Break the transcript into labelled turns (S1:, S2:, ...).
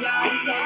S1: yeah, yeah.